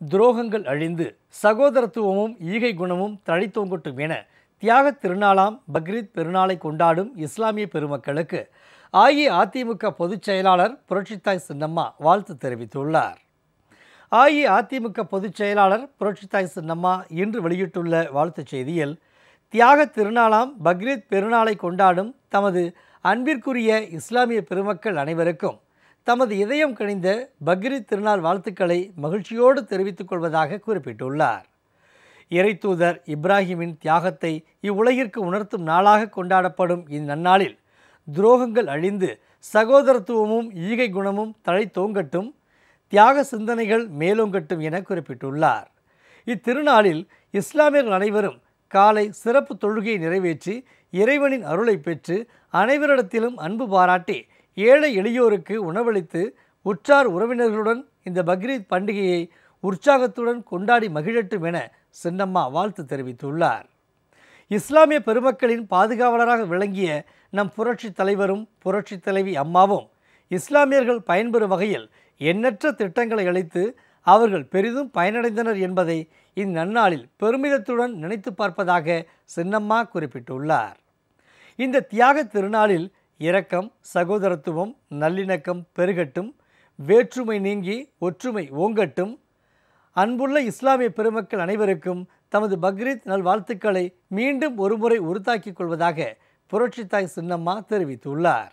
துரோகங்கள் அழிந்து சகோதரத்துவமும் ஈகை குணமும் தழைத்தோங்கட்டும் என தியாகத் திருநாளாம் பக்ரீத் பெருநாளை கொண்டாடும் இஸ்லாமிய பெருமக்களுக்கு அஇஅதிமுக பொதுச் செயலாளர் புரட்சித்தாய் சின்னம்மா வாழ்த்து தெரிவித்துள்ளார். அஇஅதிமுக பொதுச் செயலாளர் புரட்சித்தாய் சின்னம்மா இன்று வெளியிட்டுள்ள வாழ்த்துச் செய்தியில் தியாகத் திருநாளாம் பக்ரீத் பெருநாளை கொண்டாடும் தமது அன்பிற்குரிய இஸ்லாமிய பெருமக்கள் அனைவருக்கும் தமது இதயம் கணிந்த பக்ரீத் திருநாள் வாழ்த்துக்களை மகிழ்ச்சியோடு தெரிவித்துக் கொள்வதாக குறிப்பிட்டுள்ளார். இறைத்தூதர் இப்ராஹிமின் தியாகத்தை இவ்வுலகிற்கு உணர்த்தும் நாளாக கொண்டாடப்படும் இந்நன்னாளில் துரோகங்கள் அழிந்து சகோதரத்துவமும் ஈகை குணமும் தழைத்தோங்கட்டும் தியாக சிந்தனைகள் மேலோங்கட்டும் என குறிப்பிட்டுள்ளார். இத்திருநாளில் இஸ்லாமியர்கள் அனைவரும் காலை சிறப்பு தொழுகையை நிறைவேற்றி இறைவனின் அருளை பெற்று அனைவரிடத்திலும் அன்பு பாராட்டி ஏழை எளியோருக்கு உணவளித்து உற்றார் உறவினர்களுடன் இந்த பக்ரீத் பண்டிகையை உற்சாகத்துடன் கொண்டாடி மகிழட்டும் என சின்னம்மா வாழ்த்து தெரிவித்துள்ளார். இஸ்லாமிய பெருமக்களின் பாதுகாவலராக விளங்கிய நம் புரட்சி தலைவரும் புரட்சி தலைவி அம்மாவும் இஸ்லாமியர்கள் பயன்பெறும் வகையில் எண்ணற்ற திட்டங்களை அளித்து அவர்கள் பெரிதும் பயனடைந்தனர் என்பதை இந்நன்னாளில் பெருமிதத்துடன் நினைத்து பார்ப்பதாக சின்னம்மா குறிப்பிட்டுள்ளார். இந்த தியாக திருநாளில் இரக்கம் சகோதரத்துவம் நல்லிணக்கம் பெருகட்டும் வேற்றுமை நீங்கி ஒற்றுமை ஓங்கட்டும். அன்புள்ள இஸ்லாமிய பெருமக்கள் அனைவருக்கும் தமது பக்ரீத் நல்வாழ்த்துக்களை மீண்டும் ஒருமுறை உறுத்தாக்கிக் கொள்வதாக புரட்சித்தாய் சின்னம்மா தெரிவித்துள்ளார்.